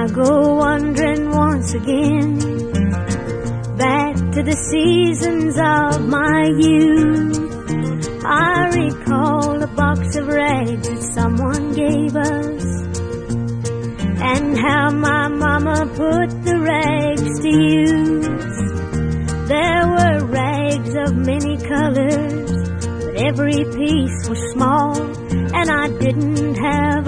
I go wandering once again back to the seasons of my youth. I recall a box of rags that someone gave us, and how my mama put the rags to use. There were rags of many colors, but every piece was small, and I didn't have